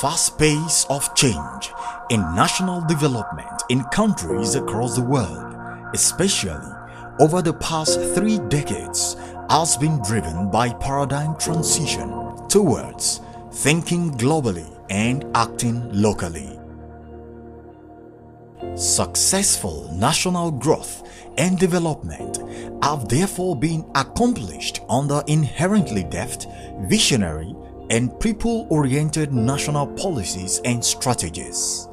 Fast pace of change in national development in countries across the world, especially over the past three decades, has been driven by paradigm transition towards thinking globally and acting locally. Successful national growth and development have therefore been accomplished under inherently deft, visionary, and people-oriented national policies and strategies.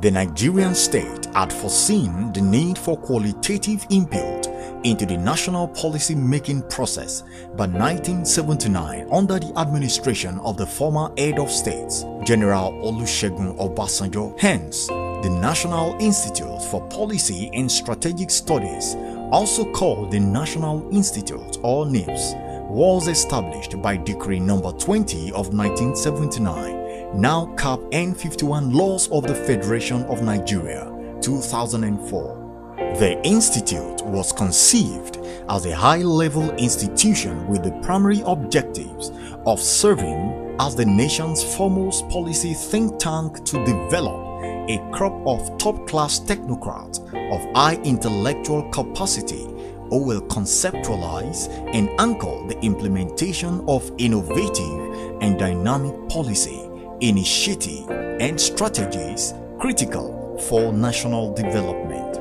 The Nigerian state had foreseen the need for qualitative input into the national policy making process by 1979 under the administration of the former head of states, General Olusegun Obasanjo. Hence, the National Institute for Policy and Strategic Studies, also called the National Institute or NIPS, was established by Decree number 20 of 1979, now CAP N51 Laws of the Federation of Nigeria, 2004. The institute was conceived as a high-level institution with the primary objectives of serving as the nation's foremost policy think tank to develop a crop of top-class technocrats of high intellectual capacity who will conceptualize and anchor the implementation of innovative and dynamic policy, initiative, and strategies critical for national development.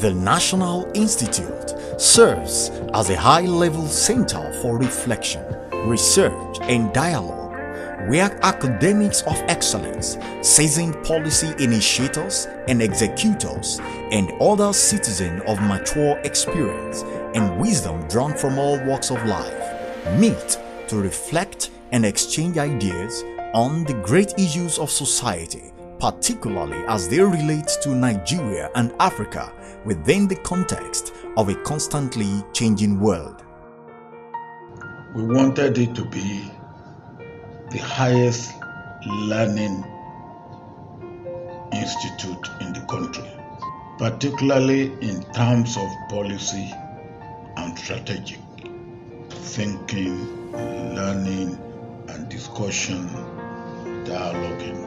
The National Institute serves as a high-level center for reflection, research, and dialogue where academics of excellence, seasoned policy initiators and executors, and other citizens of mature experience and wisdom drawn from all walks of life meet to reflect and exchange ideas on the great issues of society, particularly as they relate to Nigeria and Africa within the context of a constantly changing world. We wanted it to be the highest learning institute in the country, particularly in terms of policy and strategic thinking, learning, and discussion, dialoguing.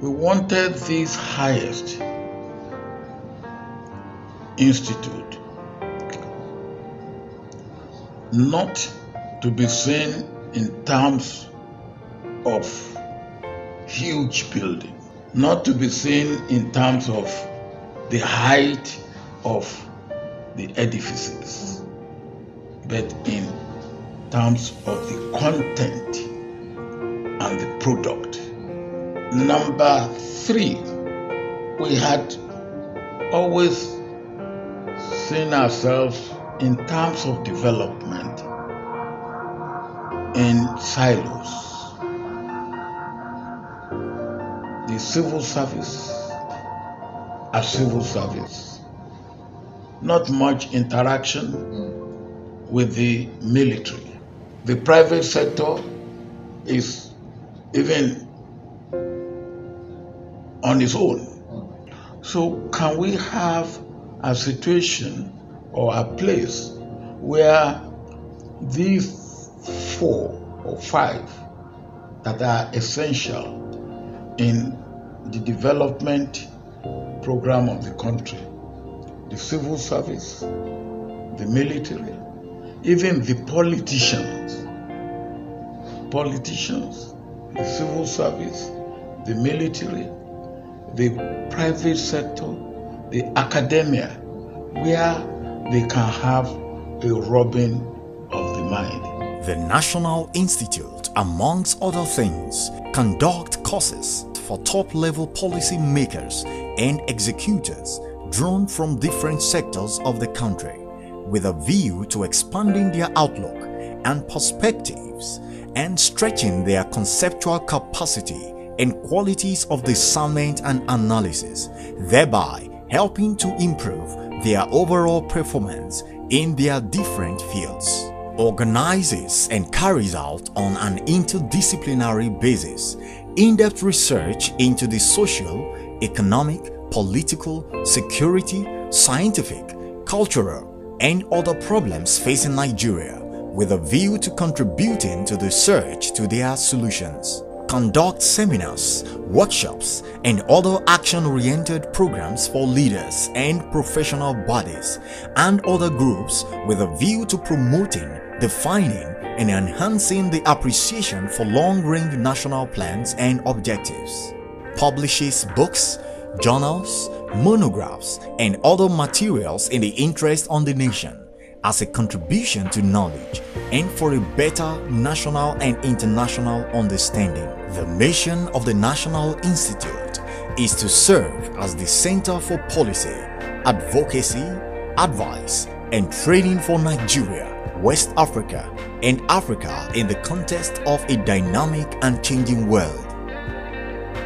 We wanted this highest institute not to be seen in terms of huge building, not to be seen in terms of the height of the edifices, but in terms of the content and the product. Number three, we had always seen ourselves in terms of development in silos. Civil service, a civil service, not much interaction with the military. The private sector is even on its own. So, can we have a situation or a place where these four or five that are essential in the development program of the country the civil service, the military, even the politicians. Politicians, the civil service, the military, the private sector, the academia, where they can have a rubbing of the mind. The National Institute, amongst other things, conduct courses for top-level policy makers and executors drawn from different sectors of the country with a view to expanding their outlook and perspectives and stretching their conceptual capacity and qualities of discernment and analysis, thereby helping to improve their overall performance in their different fields. Organizes and carries out on an interdisciplinary basis in-depth research into the social, economic, political, security, scientific, cultural, and other problems facing Nigeria with a view to contributing to the search to their solutions. Conduct seminars, workshops, and other action-oriented programs for leaders and professional bodies and other groups with a view to promoting, defining, and enhancing the appreciation for long-range national plans and objectives. Publishes books, journals, monographs, and other materials in the interest on the nation as a contribution to knowledge and for a better national and international understanding. The mission of the National Institute is to serve as the center for policy, advocacy, advice, and training for Nigeria, West Africa, and Africa in the context of a dynamic and changing world.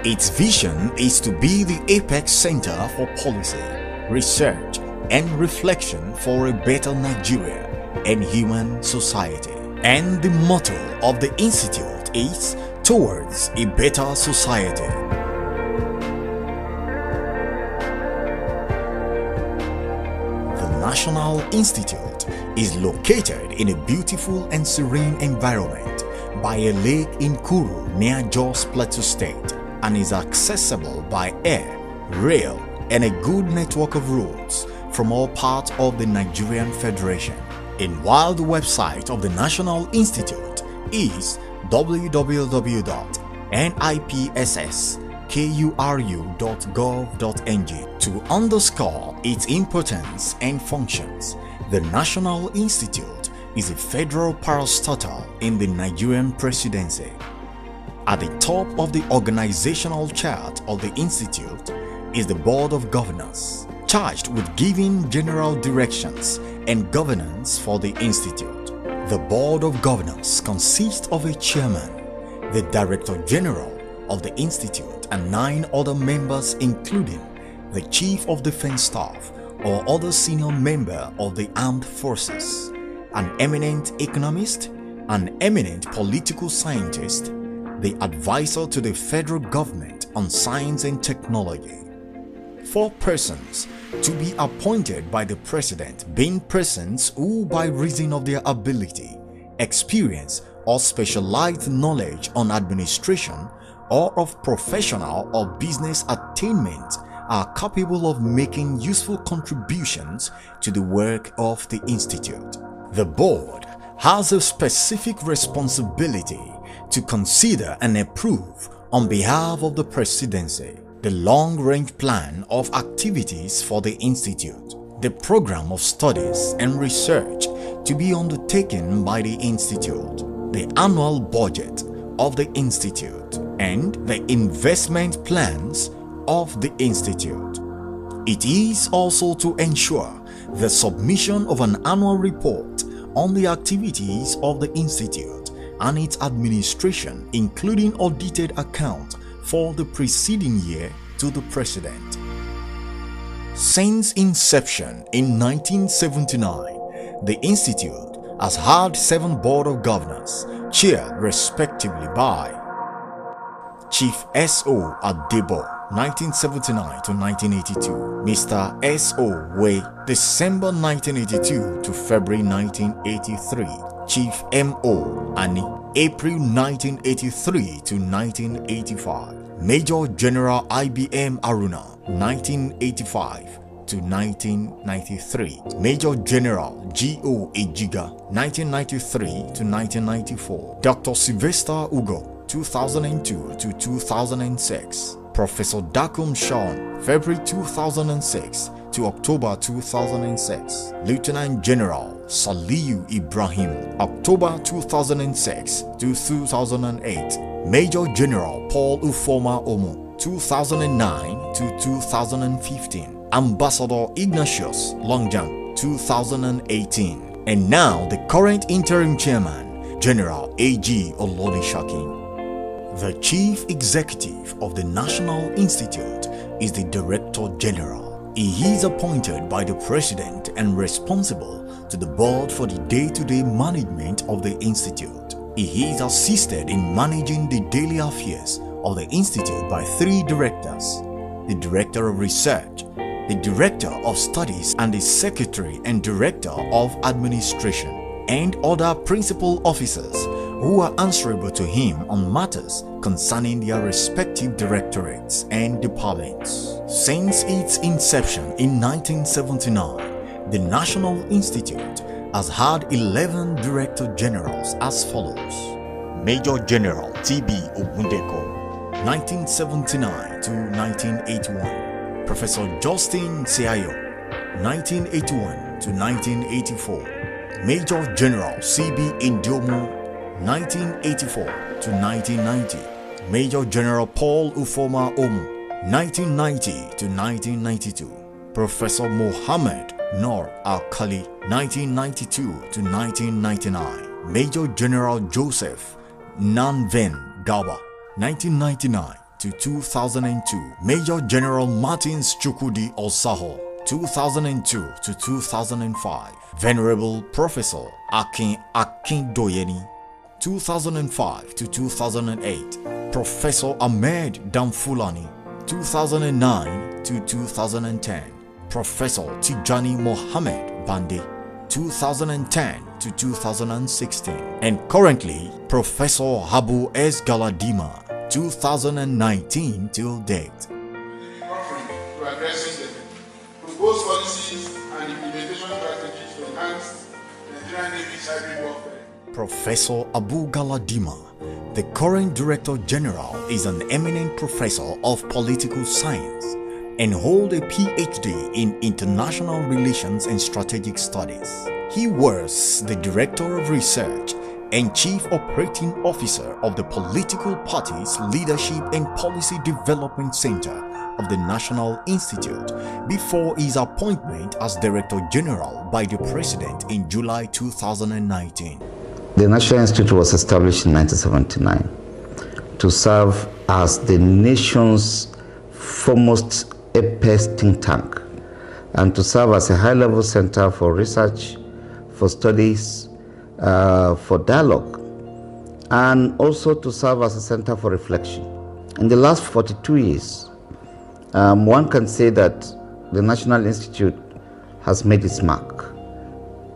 Its vision is to be the apex center for policy, research, and reflection for a better Nigeria and human society. And the motto of the Institute is Towards a Better Society. The National Institute is located in a beautiful and serene environment by a lake in Kuru near Jos Plateau State and is accessible by air, rail, and a good network of roads from all parts of the Nigerian Federation. In while the website of the National Institute is www.nipsskuru.gov.ng to underscore its importance and functions. The National Institute is a federal parastatal in the Nigerian presidency. At the top of the organizational chart of the Institute is the Board of Governors, charged with giving general directions and governance for the Institute. The Board of Governors consists of a chairman, the Director General of the Institute and nine other members including the Chief of Defense Staff or other senior member of the Armed Forces, an eminent economist, an eminent political scientist, the advisor to the federal government on science and technology. Four persons to be appointed by the president being persons who by reason of their ability, experience or specialized knowledge on administration or of professional or business attainment are capable of making useful contributions to the work of the institute. The board has a specific responsibility to consider and approve on behalf of the presidency the long-range plan of activities for the institute, the program of studies and research to be undertaken by the institute, the annual budget of the institute, and the investment plans of the institute. It is also to ensure the submission of an annual report on the activities of the institute and its administration including audited account for the preceding year to the President. Since inception in 1979, the Institute has had seven Board of Governors, chaired respectively by Chief S.O. Adebo 1979 to 1982, Mr. S.O. Way, December 1982 to February 1983, Chief M.O. Ani, April 1983 to 1985, Major General IBM Haruna, 1985 to 1993, Major General G.O. Ejiga, 1993 to 1994, Dr. Sylvester Ugoh, 2002 to 2006, Professor Dakum Sean, February 2006 to October 2006. Lieutenant General Saliu Ibrahim, October 2006 to 2008. Major General Paul Ufoma Omu, 2009 to 2015. Ambassador Ignatius Longjam, 2018. And now the current interim chairman, General A.G. Olonisakin. The Chief Executive of the National Institute is the Director General. He is appointed by the President and responsible to the board for the day-to-day -day management of the Institute. He is assisted in managing the daily affairs of the Institute by three directors, the Director of Research, the Director of Studies and the Secretary and Director of Administration and other principal officers who are answerable to him on matters concerning their respective directorates and departments. Since its inception in 1979, the National Institute has had 11 Director Generals as follows. Major General T.B. Ogundeko, 1979 to 1981. Professor Justin Tseayo, 1981 to 1984. Major General C.B. Ndiomu, 1984 to 1990. Major General Paul Ufoma Omu, 1990 to 1992. Professor Mohammed Nur Alkali, 1992 to 1999. Major General Joseph Nanven Garba, 1999 to 2002. Major General Martins Chukudi Osaho, 2002 to 2005. Venerable Professor Akin Akindoyeni, 2005 to 2008. Professor Ahmed Damfulani, 2009 to 2010. Professor Tijani Mohammed Bande, 2010 to 2016. And currently, Professor Habu S. Galadima, 2019 till date. to addressing the proposed policies and implementation strategies to enhance Nigerian Navy's hybrid warfare. Professor Abu Galadima, the current Director General, is an eminent professor of political science and hold a PhD in international relations and strategic studies. He was the Director of Research and Chief Operating Officer of the Political Parties Leadership and Policy Development Center of the National Institute before his appointment as Director General by the President in July 2019. The National Institute was established in 1979 to serve as the nation's foremost apex think tank and to serve as a high level center for research, for studies, uh, for dialogue, and also to serve as a center for reflection. In the last 42 years, um, one can say that the National Institute has made its mark.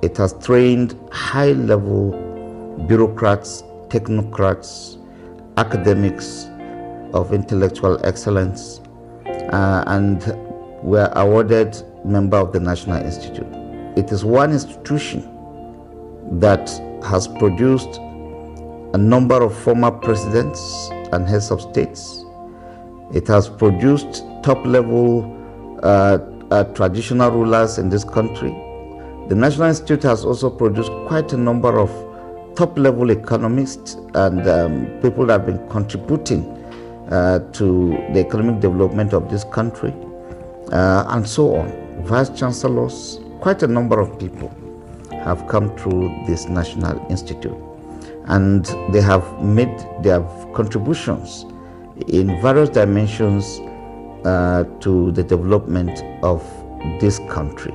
It has trained high level bureaucrats, technocrats, academics of intellectual excellence, uh, and were awarded member of the National Institute. It is one institution that has produced a number of former presidents and heads of states. It has produced top level uh, uh, traditional rulers in this country. The National Institute has also produced quite a number of top level economists and um, people that have been contributing uh, to the economic development of this country uh, and so on. Vice chancellors, quite a number of people have come through this National Institute and they have made their contributions in various dimensions uh, to the development of this country.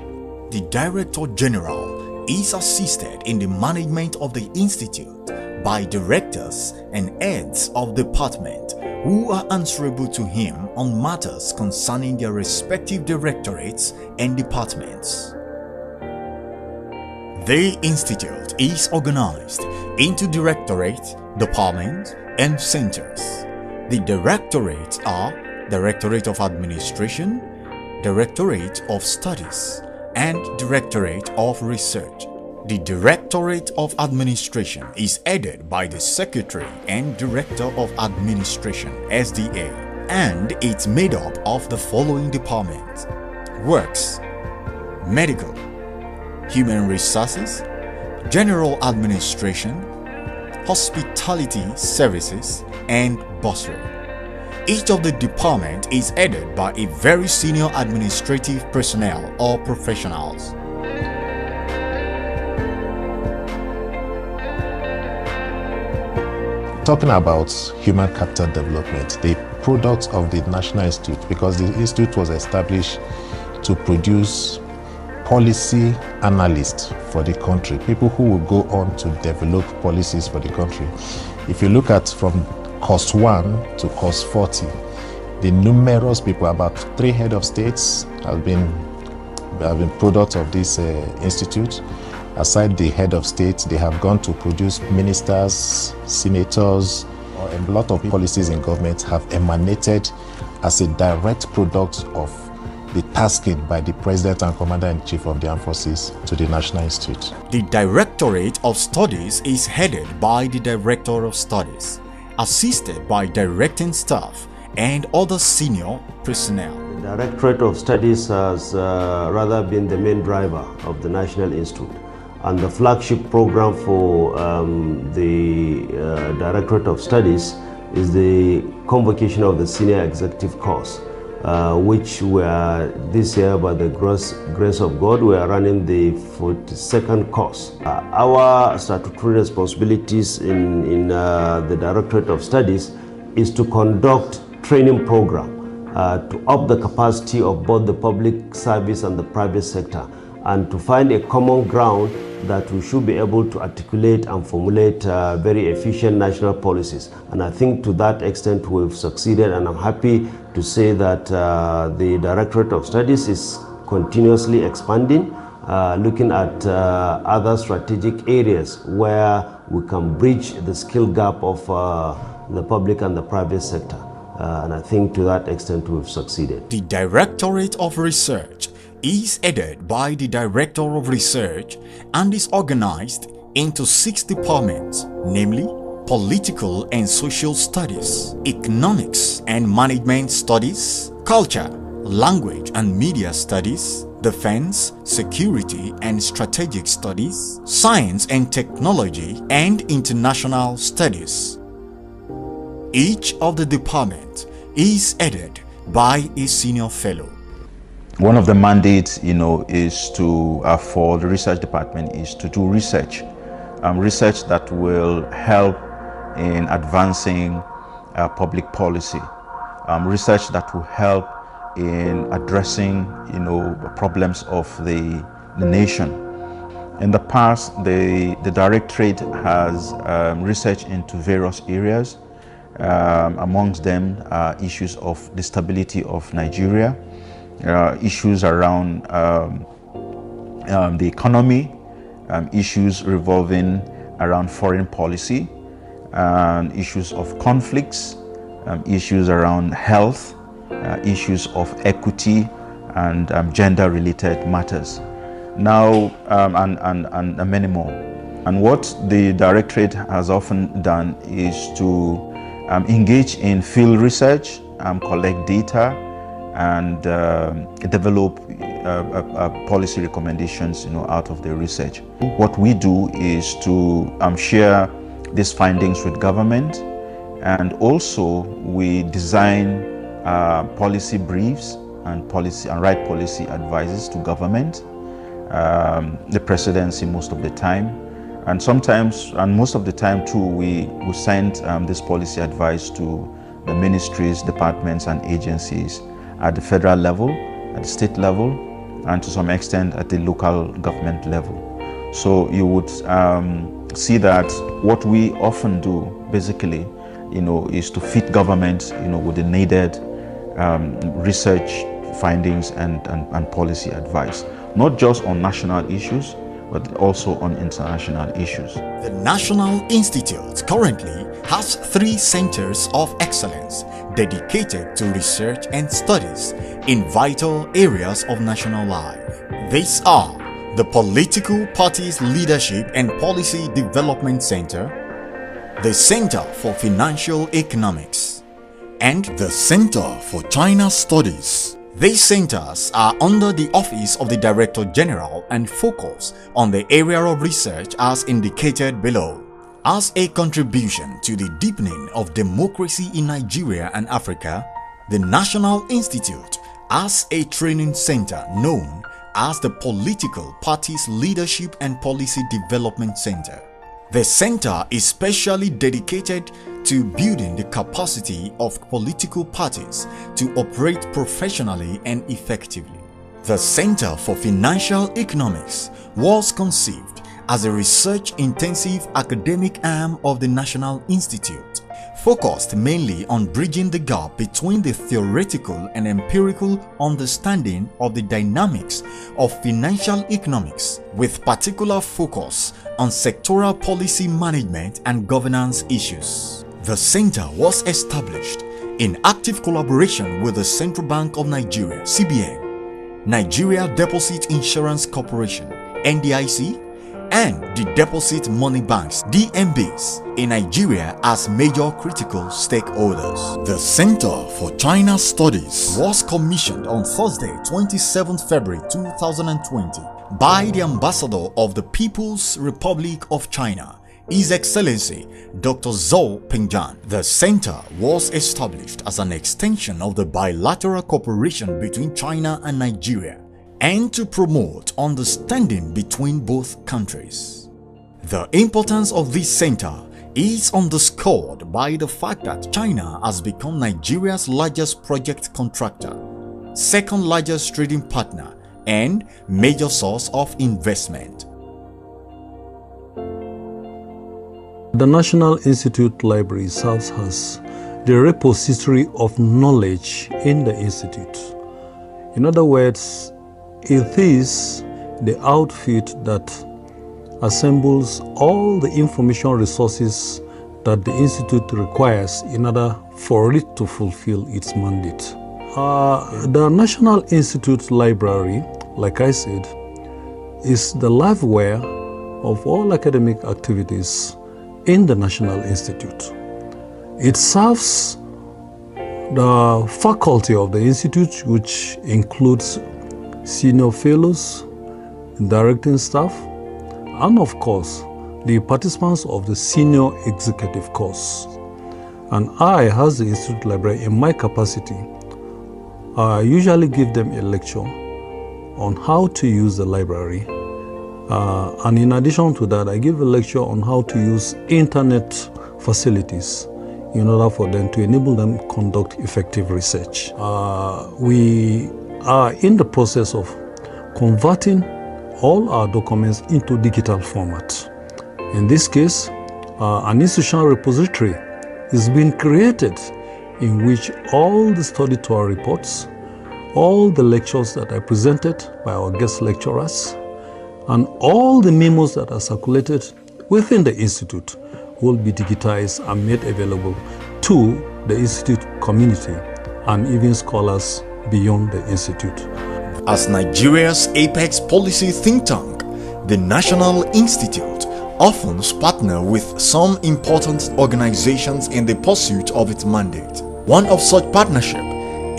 The Director General is assisted in the management of the institute by directors and heads of department who are answerable to him on matters concerning their respective directorates and departments. The institute is organized into directorates, departments, and centers. The directorates are Directorate of Administration, Directorate of Studies, and Directorate of Research. The Directorate of Administration is headed by the Secretary and Director of Administration SDA and it's made up of the following departments Works, Medical, Human Resources, General Administration, Hospitality Services, and Bursary. Each of the department is headed by a very senior administrative personnel or professionals. Talking about human capital development, the product of the National Institute, because the Institute was established to produce policy analysts for the country, people who will go on to develop policies for the country. If you look at from cost 1 to cost 40, the numerous people, about three head of states have been, have been products of this uh, institute. aside the head of state, they have gone to produce ministers, senators, a lot of policies in government have emanated as a direct product of the tasking by the President and Commander-in-Chief of the Armed Forces to the National Institute. The Directorate of Studies is headed by the Director of Studies, assisted by directing staff and other senior personnel. The Directorate of Studies has uh, rather been the main driver of the National Institute and the flagship program for um, the uh, Directorate of Studies is the convocation of the Senior Executive Course, uh, which we are this year, by the grace, grace of God, we are running the 42nd course. Uh, our statutory responsibilities in, in uh, the Directorate of Studies is to conduct training program uh, to up the capacity of both the public service and the private sector and to find a common ground that we should be able to articulate and formulate uh, very efficient national policies. And I think to that extent we've succeeded and I'm happy to say that uh, the Directorate of Studies is continuously expanding, uh, looking at uh, other strategic areas where we can bridge the skill gap of uh, the public and the private sector. Uh, and I think to that extent we've succeeded. The Directorate of Research is headed by the Director of Research and is organized into six departments, namely Political and Social Studies, Economics and Management Studies, Culture, Language and Media Studies, Defense, Security and Strategic Studies, Science and Technology, and International Studies. Each of the departments is headed by a senior fellow one of the mandates, you know, is to uh, for the research department is to do research, um, research that will help in advancing uh, public policy, um, research that will help in addressing, you know, problems of the, the nation. In the past, the, the Directorate has um, researched into various areas, um, amongst them uh, issues of the stability of Nigeria, issues around um, um, the economy, um, issues revolving around foreign policy, and issues of conflicts, um, issues around health, uh, issues of equity, and um, gender-related matters. Now, um, and, and, and many more. And what the Directorate has often done is to engage in field research, collect data, and uh, develop uh, uh, policy recommendations you know, out of the research. What we do is to um, share these findings with government and also we design uh, policy briefs and policy and write policy advices to government, um, the presidency most of the time, and sometimes and most of the time too we, we send um, this policy advice to the ministries, departments and agencies at the federal level, at the state level, and to some extent at the local government level. So you would um, see that what we often do, basically, you know, is to fit government, you know, with the needed um, research findings and, and, and policy advice, not just on national issues, but also on international issues. The National Institute currently has three centers of excellence dedicated to research and studies in vital areas of national life. These are the Political Parties Leadership and Policy Development Center, the Center for Financial Economics, and the Center for China Studies. These centers are under the Office of the Director General and focus on the area of research as indicated below. As a contribution to the deepening of democracy in Nigeria and Africa, the National Institute has a training center known as the Political Parties Leadership and Policy Development Center. The center is specially dedicated to building the capacity of political parties to operate professionally and effectively. The Center for Financial Economics was conceived as a research-intensive academic arm of the National Institute, focused mainly on bridging the gap between the theoretical and empirical understanding of the dynamics of financial economics with particular focus on sectoral policy management and governance issues. The center was established in active collaboration with the Central Bank of Nigeria CBN, Nigeria Deposit Insurance Corporation NDIC and the Deposit Money Banks DMBs in Nigeria as major critical stakeholders. The Center for China Studies was commissioned on Thursday 27 February 2020 by the Ambassador of the People's Republic of China his Excellency Dr. Zhou Pingjian. The center was established as an extension of the bilateral cooperation between China and Nigeria and to promote understanding between both countries. The importance of this center is underscored by the fact that China has become Nigeria's largest project contractor, second largest trading partner, and major source of investment. The National Institute Library serves as the repository of knowledge in the Institute. In other words, it is the outfit that assembles all the information resources that the Institute requires in order for it to fulfill its mandate. Uh, the National Institute Library, like I said, is the liveware of all academic activities in the National Institute. It serves the faculty of the Institute, which includes senior fellows, directing staff, and of course, the participants of the senior executive course. And I, as the Institute Library, in my capacity, I usually give them a lecture on how to use the library. Uh, and in addition to that, I give a lecture on how to use internet facilities in order for them to enable them conduct effective research. Uh, we are in the process of converting all our documents into digital format. In this case, uh, an institutional repository is being created in which all the study tour reports, all the lectures that are presented by our guest lecturers, and all the memos that are circulated within the Institute will be digitized and made available to the Institute community and even scholars beyond the Institute. As Nigeria's apex policy think tank, the National Institute often partners with some important organizations in the pursuit of its mandate. One of such partnership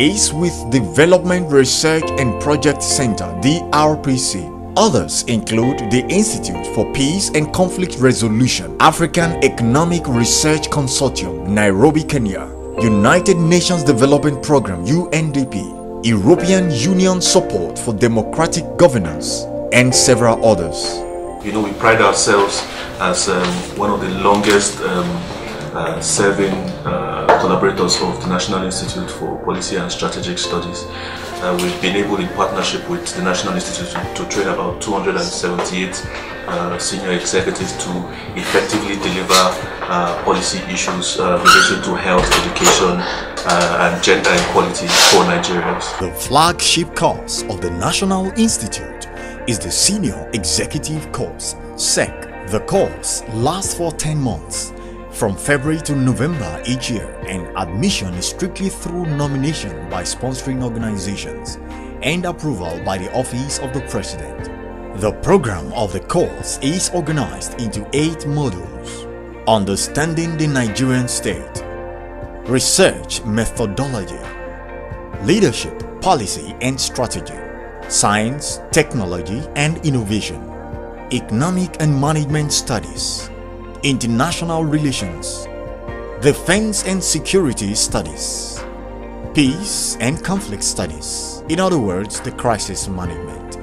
is with Development Research and Project Center DRPC. Others include the Institute for Peace and Conflict Resolution, African Economic Research Consortium, Nairobi, Kenya, United Nations Development Program UNDP, European Union Support for Democratic Governance, and several others. You know, we pride ourselves as um, one of the longest um, uh, serving uh, collaborators of the National Institute for Policy and Strategic Studies. Uh, we've been able, in partnership with the National Institute, to, train about 278 uh, senior executives to effectively deliver uh, policy issues uh, related to health, education, Uh, and gender equality for Nigerians. The flagship course of the National Institute is the Senior Executive Course, SEC. The course lasts for 10 months from February to November each year and admission is strictly through nomination by sponsoring organizations and approval by the Office of the President. The program of the course is organized into eight modules. Understanding the Nigerian State Research Methodology Leadership, Policy and Strategy Science, Technology and Innovation Economic and Management Studies International Relations Defense and Security Studies Peace and Conflict Studies In other words, the Crisis Management.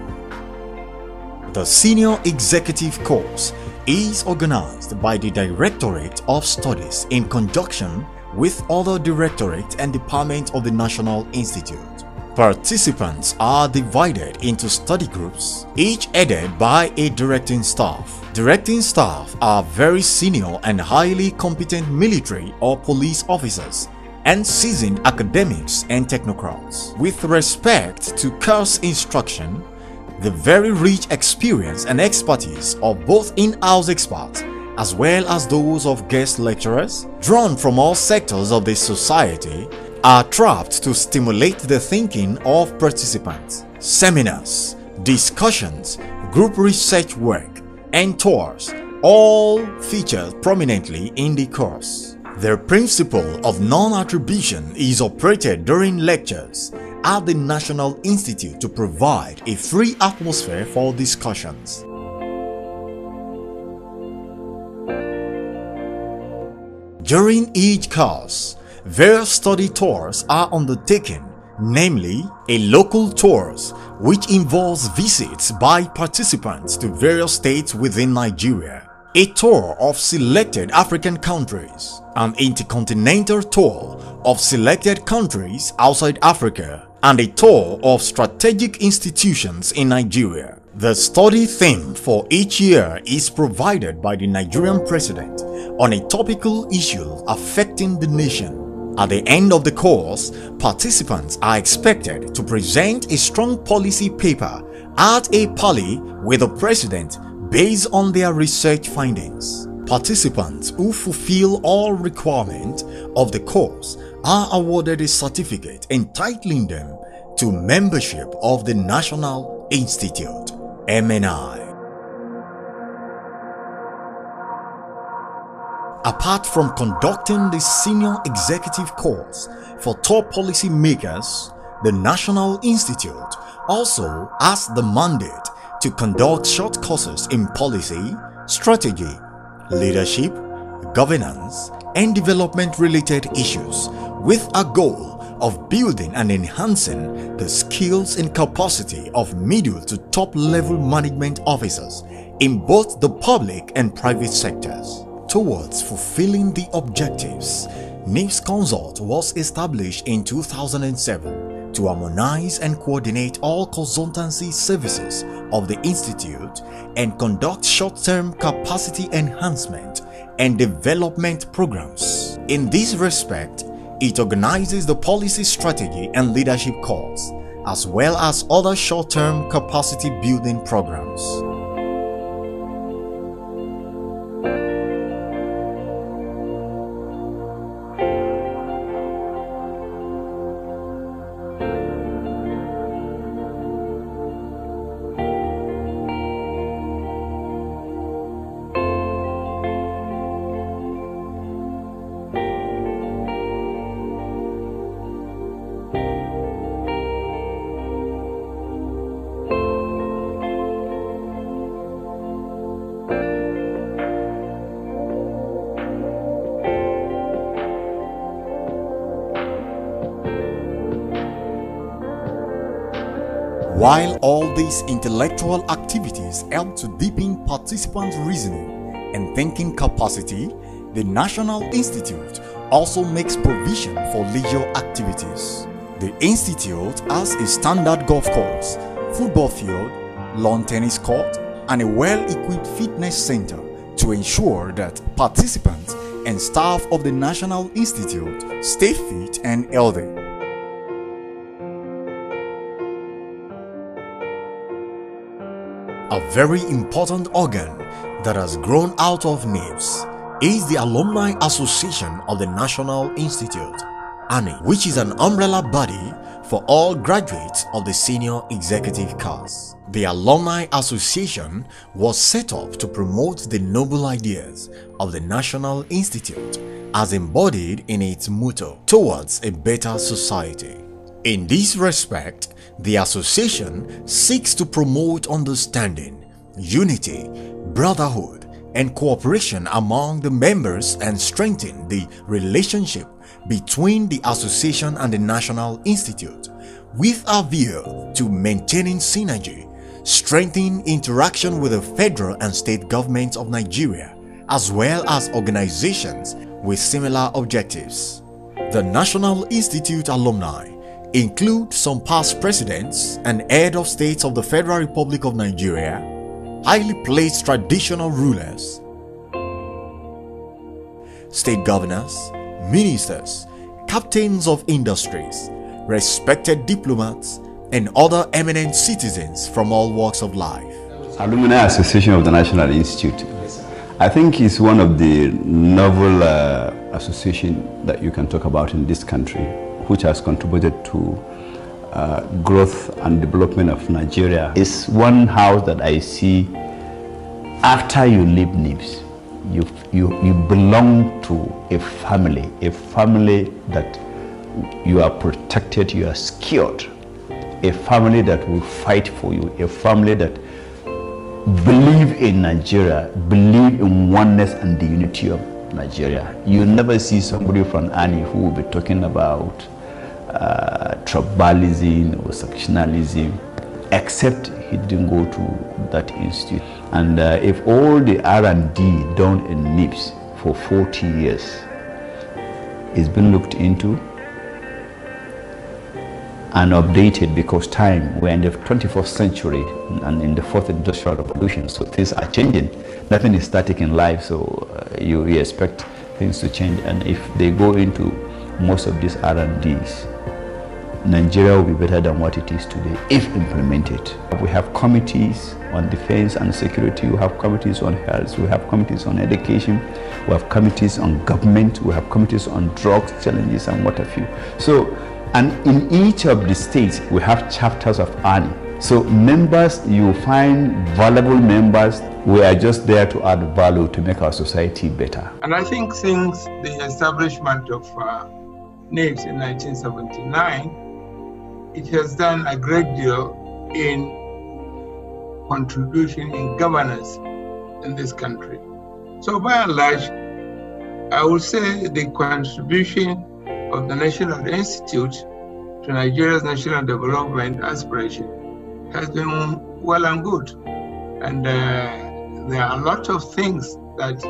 The Senior Executive Course is organized by the Directorate of Studies in conjunction with other directorates and departments of the National Institute. Participants are divided into study groups, each headed by a directing staff. Directing staff are very senior and highly competent military or police officers and seasoned academics and technocrats. With respect to course instruction, the very rich experience and expertise of both in-house experts as well as those of guest lecturers, drawn from all sectors of the society, are trapped to stimulate the thinking of participants. Seminars, discussions, group research work, and tours all feature prominently in the course. The principle of non-attribution is operated during lectures at the National Institute to provide a free atmosphere for discussions. During each course, various study tours are undertaken, namely a local tours which involves visits by participants to various states within Nigeria, a tour of selected African countries, an intercontinental tour of selected countries outside Africa, and a tour of strategic institutions in Nigeria. The study theme for each year is provided by the Nigerian president on a topical issue affecting the nation. At the end of the course, participants are expected to present a strong policy paper at a parley with the president based on their research findings. Participants who fulfill all requirements of the course are awarded a certificate entitling them to membership of the National Institute, MNI. Apart from conducting the senior executive course for top policy makers, the National Institute also has the mandate to conduct short courses in policy, strategy, leadership, governance, and development related issues with a goal of building and enhancing the skills and capacity of middle to top level management officers in both the public and private sectors. Towards fulfilling the objectives, NIPS Consult was established in 2007 to harmonize and coordinate all consultancy services of the Institute and conduct short-term capacity enhancement and development programs. In this respect, it organizes the policy strategy and leadership calls, as well as other short-term capacity building programs. These intellectual activities help to deepen participants' reasoning and thinking capacity, the National Institute also makes provision for leisure activities. The Institute has a standard golf course, football field, lawn tennis court, and a well-equipped fitness center to ensure that participants and staff of the National Institute stay fit and healthy. Very important organ that has grown out of NIPS is the Alumni Association of the National Institute, ANI, which is an umbrella body for all graduates of the senior executive class. The Alumni Association was set up to promote the noble ideas of the National Institute as embodied in its motto, towards a better society. In this respect, the association seeks to promote understanding, unity, brotherhood, and cooperation among the members and strengthen the relationship between the association and the National Institute with a view to maintaining synergy, strengthening interaction with the federal and state governments of Nigeria, as well as organizations with similar objectives. The National Institute alumni include some past presidents and head of states of the Federal Republic of Nigeria, highly placed traditional rulers, state governors, ministers, captains of industries, respected diplomats, and other eminent citizens from all walks of life. Alumni Association of the National Institute. I think it's one of the novel uh, association that you can talk about in this country, which has contributed to uh, growth and development of Nigeria. is one house that I see after you leave NIPSS, you, you, you belong to a family, a family that you are protected, you are secured, a family that will fight for you, a family that believe in Nigeria, believe in oneness and the unity of Nigeria. You never see somebody from ANI who will be talking about uh, tribalism or sectionalism, except he didn't go to that institute. And uh, if all the R&D done in NIPSS for 40 years is being looked into, and updated because time, we're in the 21st century and in the fourth industrial revolution, so things are changing. Nothing is static in life, so uh, you, you, expect things to change. And if they go into most of these R&Ds, Nigeria will be better than what it is today if implemented. We have committees on defense and security, we have committees on health, we have committees on education, we have committees on government, we have committees on drugs challenges and what have you. So and in each of the states, we have chapters of ANI. So members, you find valuable members. We are just there to add value to make our society better. And I think since the establishment of uh, in 1979, it has done a great deal in contribution in governance in this country. So by and large, I would say the contribution of the National Institute to Nigeria's national development aspiration has been well and good. And uh, there are a lot of things that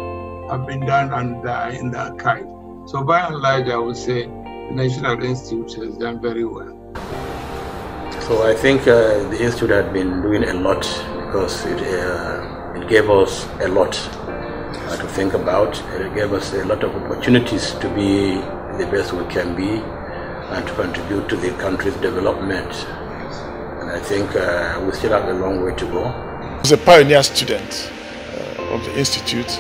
have been done and uh, in the archive. So by and large, I would say the National Institute has done very well. So I think uh, the Institute had been doing a lot because it, uh, it gave us a lot uh, to think about. It gave us a lot of opportunities to be the best we can be and to contribute to the country's development. And I think uh, we still have a long way to go. I was a pioneer student uh, of the Institute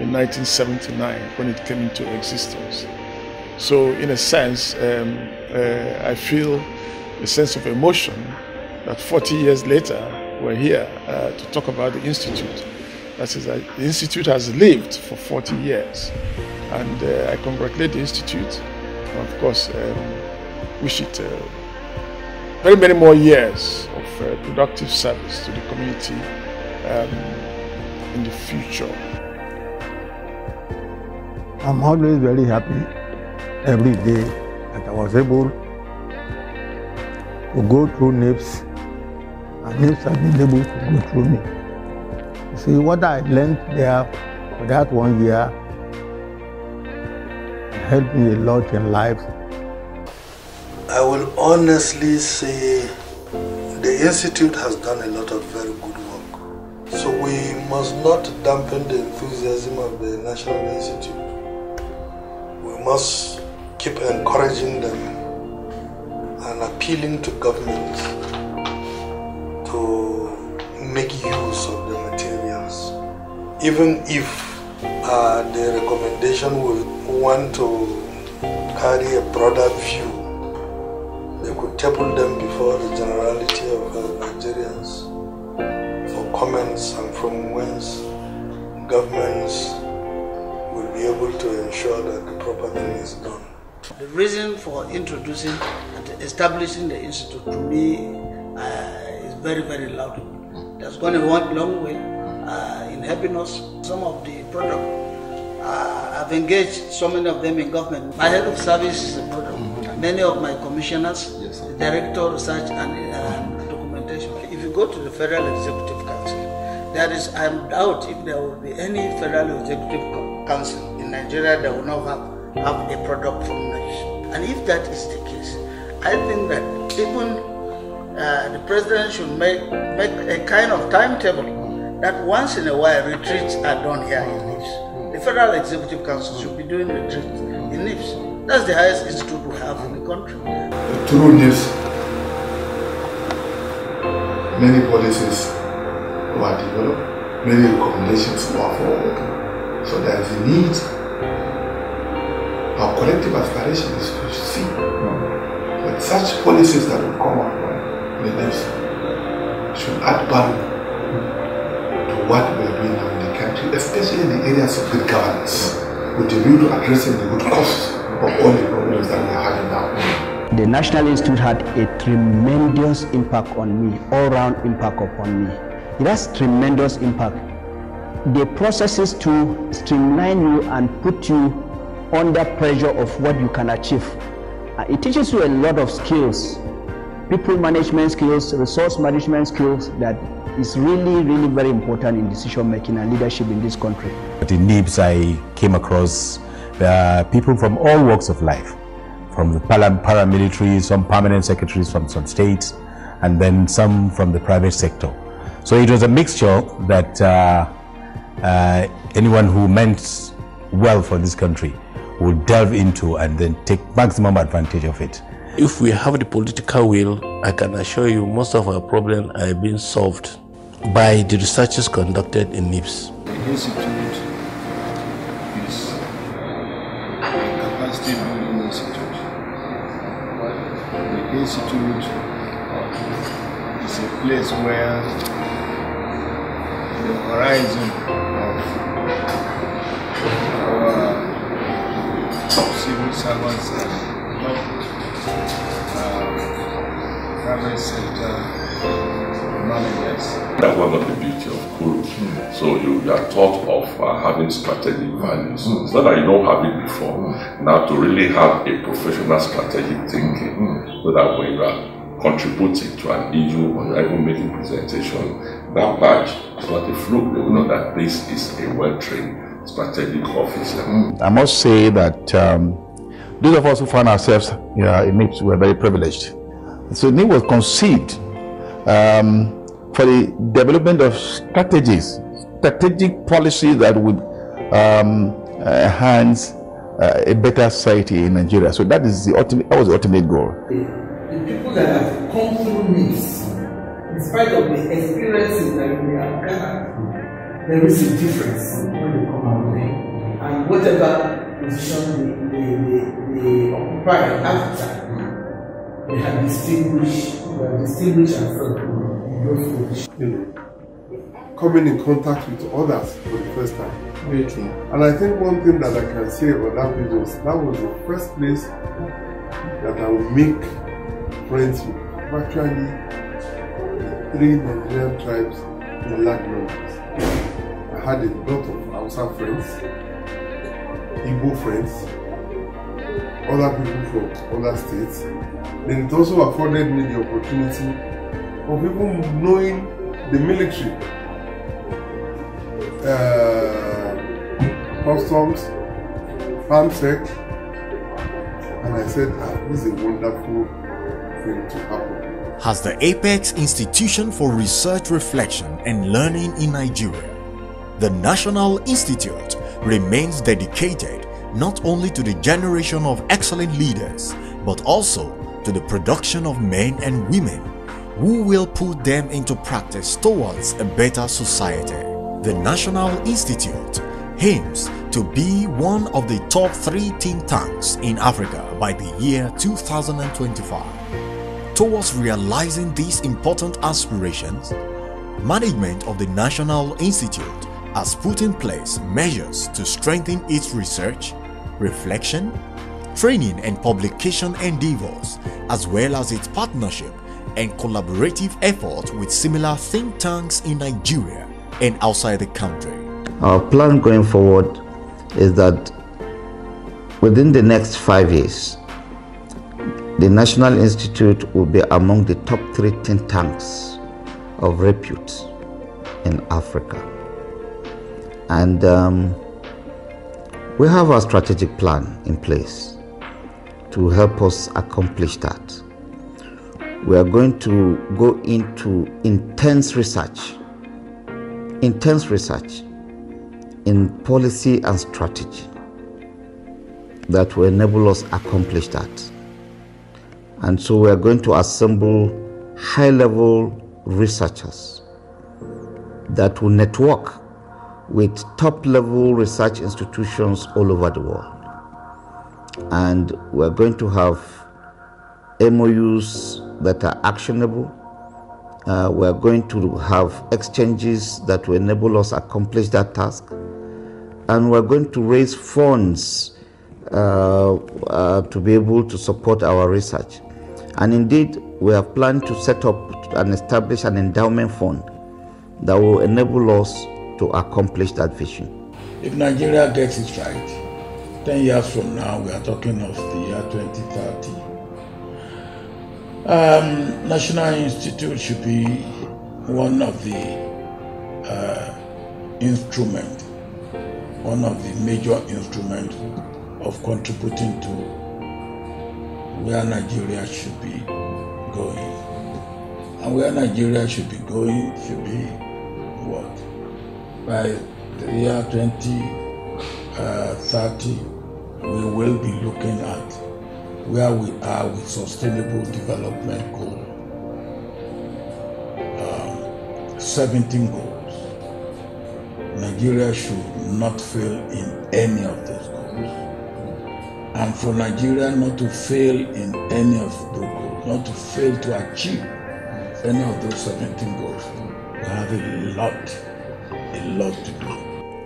in 1979 when it came into existence. So in a sense, um, uh, I feel a sense of emotion that 40 years later, we're here uh, to talk about the Institute. That is, uh, the Institute has lived for 40 years. And uh, I congratulate the Institute. And of course, um, wish it uh, very many more years of uh, productive service to the community um, in the future. I'm always very happy every day that I was able to go through NIPSS, and NIPSS have been able to go through me. You see, what I learned there for that one year helped me a lot in life. I will honestly say the Institute has done a lot of very good work. So we must not dampen the enthusiasm of the National Institute. We must keep encouraging them appealing to government to make use of the materials. Even if uh, the recommendation will want to carry a broader view, they could table them before the generality of Nigerians for comments and from whence governments will be able to ensure that the proper thing is done. The reason for introducing and establishing the institute to me uh, is very, very loud. That's gone a long way uh, in helping us. Some of the product, uh, I've engaged so many of them in government. My head of service is a product. Many of my commissioners, the director of research and uh, documentation. If you go to the Federal Executive Council, there is, I doubt if there will be any Federal Executive Council in Nigeria that will not have, have a product from. And if that is the case, I think that even uh, the president should make, make a kind of timetable that once in a while retreats are done here in NIPSS. The Federal Executive Council should be doing retreats in NIPSS. That's the highest institute we have in the country. Through NIPSS, many policies were developed, many recommendations were forwarded. So there is a need, our collective aspiration is to see hmm. that such policies that will come out the next should add value to what we are doing now in the country, especially in the areas of good governance, with the view to addressing the good cause of all the problems that we are having now. The National Institute had a tremendous impact on me, all-round impact upon me. It has tremendous impact. The processes to streamline you and put you under pressure of what you can achieve. Uh, it teaches you a lot of skills, people management skills, resource management skills that is really, really very important in decision making and leadership in this country. The NIPSS, I came across are people from all walks of life, from the paramilitary, some permanent secretaries from some states, and then some from the private sector. So it was a mixture that uh, uh, anyone who meant well for this country would delve into and then take maximum advantage of it. If we have the political will, I can assure you most of our problems are being solved by the researches conducted in NIPSS. The institute is a capacity building institute. The institute is a place where the horizon of our civil servants are private sector managers. That's one of the beauty of Kuru. Mm. So you, you, are taught of uh, having strategic values. Mm. It's not that you don't have it before. Mm. Now to really have a professional strategic thinking, so that when you are contributing to an issue or you're even making presentation, that badge is not a fluke. They will know that this is a well-trained strategic officer. I must say that um, those of us who find ourselves you know, in NIPSS were very privileged. So NIPSS was conceived um, for the development of strategies, strategic policies that would um, enhance uh, a better society in Nigeria. So that is the ultimate. That was the ultimate goal. The people that have come through NIPSS, in spite of the experiences that we have gathered, there is a difference when they come out there, and whatever position they, they, they they occupy after they have distinguished, they have distinguished themselves in those positions. You know, coming in contact with others for the first time. Very true. And I think one thing that I can say about that business, that was the first place that I would make friends with virtually three Nigerian tribes in large numbers. Had a lot of Hausa friends, Igbo friends, other people from other states. Then it also afforded me the opportunity of even knowing the military, uh, customs, FAMSEC, and I said, ah, this is a wonderful thing to happen. Has the Apex Institution for Research Reflection and Learning in Nigeria, the National Institute remains dedicated not only to the generation of excellent leaders, but also to the production of men and women who will put them into practice towards a better society. The National Institute aims to be one of the top three think tanks in Africa by the year 2025. Towards realizing these important aspirations, management of the National Institute has put in place measures to strengthen its research, reflection, training and publication endeavors, as well as its partnership and collaborative efforts with similar think tanks in Nigeria and outside the country. Our plan going forward is that within the next five years, the National Institute will be among the top three think tanks of repute in Africa. And um, we have a strategic plan in place to help us accomplish that. we are going to go into intense research, intense research in policy and strategy that will enable us accomplish that. And so we are going to assemble high-level researchers that will network with top-level research institutions all over the world. And we're going to have MOUs that are actionable. Uh, we're going to have exchanges that will enable us accomplish that task. And we're going to raise funds uh, uh, to be able to support our research. And indeed, we have planned to set up and establish an endowment fund that will enable us to accomplish that vision. If Nigeria gets it right, 10 years from now, we are talking of the year 2030. Um, National Institute should be one of the uh, instrument, one of the major instruments of contributing to where Nigeria should be going. And where Nigeria should be going should be what? By the year 2030, we will be looking at where we are with sustainable development goal. Um, 17 goals. Nigeria should not fail in any of those goals. And for Nigeria not to fail in any of those goals, not to fail to achieve any of those 17 goals, we have a lot,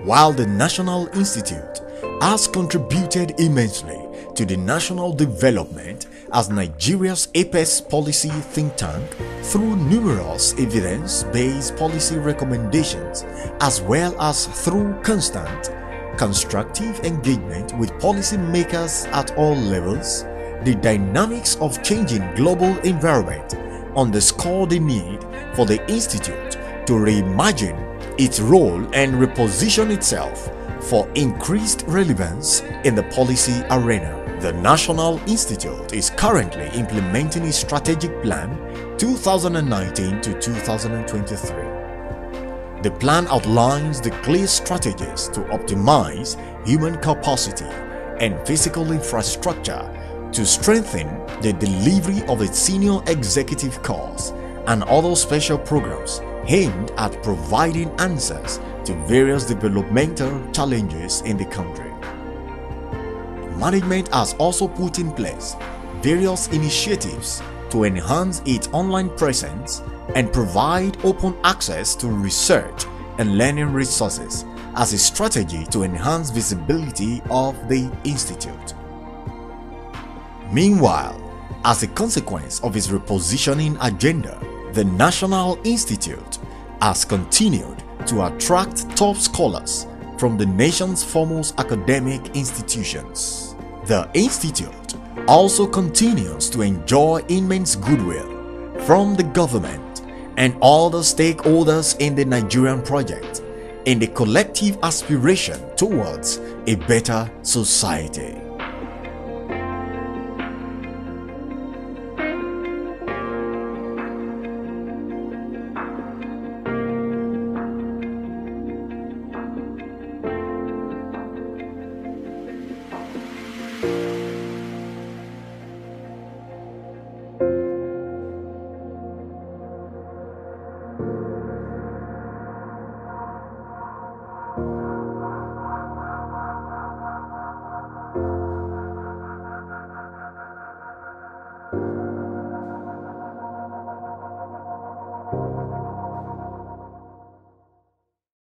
While the National Institute has contributed immensely to the national development as Nigeria's apex policy think tank through numerous evidence-based policy recommendations as well as through constant, constructive engagement with policymakers at all levels, the dynamics of changing global environment underscore the need for the Institute to reimagine its role and reposition itself for increased relevance in the policy arena. The National Institute is currently implementing its strategic plan 2019 to 2023. The plan outlines the clear strategies to optimize human capacity and physical infrastructure to strengthen the delivery of its senior executive course and other special programs aimed at providing answers to various developmental challenges in the country. Management has also put in place various initiatives to enhance its online presence and provide open access to research and learning resources as a strategy to enhance visibility of the institute. Meanwhile, as a consequence of its repositioning agenda, the National Institute has continued to attract top scholars from the nation's foremost academic institutions. The institute also continues to enjoy immense goodwill from the government and all the stakeholders in the Nigerian project in the collective aspiration towards a better society.